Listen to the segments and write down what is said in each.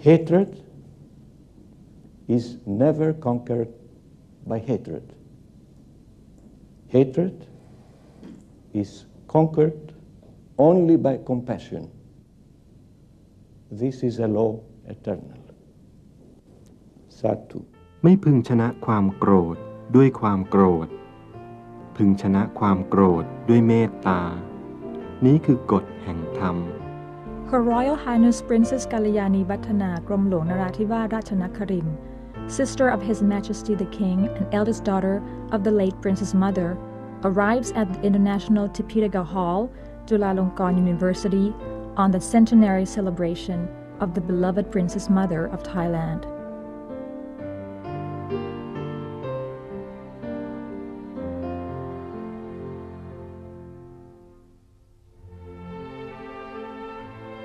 Hatred is never conquered by hatred. Hatred is conquered only by compassion. This is a law eternal. Sadhu. ไม่พึงชนะความโกรธด้วยความโกรธ พึงชนะความโกรธด้วยเมตตา นี้คือกฎแห่งธรรม her Royal Highness Princess Galyani Vadhana Krom Luang Naradhiwas Rajanagarindra, sister of His Majesty the King and eldest daughter of the late Princess Mother, arrives at the International Tipitaka Hall, Chulalongkorn University, on the centenary celebration of the beloved Princess Mother of Thailand.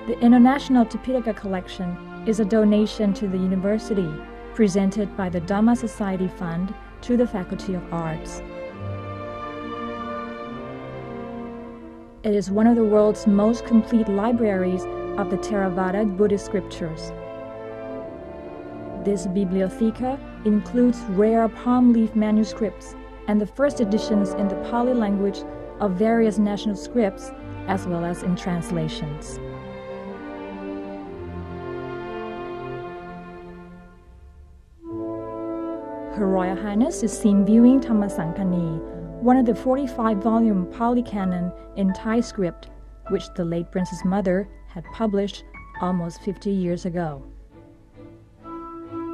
The International Tipitaka Collection is a donation to the university presented by the Dhamma Society Fund to the Faculty of Arts. It is one of the world's most complete libraries of the Theravada Buddhist scriptures. This bibliotheca includes rare palm leaf manuscripts and the first editions in the Pali language of various national scripts as well as in translations. Her Royal Highness is seen viewing Dhammasangani, one of the 45 volume Pali Canon in Thai script, which the late Princess Mother had published almost 50 years ago.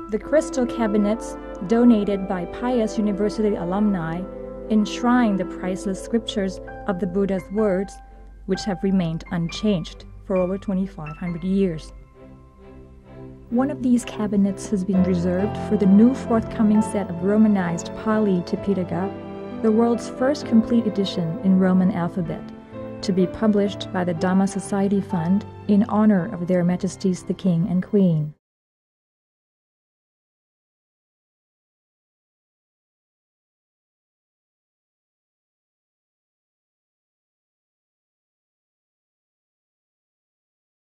The crystal cabinets, donated by pious university alumni, enshrine the priceless scriptures of the Buddha's words, which have remained unchanged for over 2,500 years. One of these cabinets has been reserved for the new forthcoming set of Romanized Pali Tipitaka, the world's first complete edition in Roman alphabet, to be published by the Dhamma Society Fund in honor of Their Majesties the King and Queen.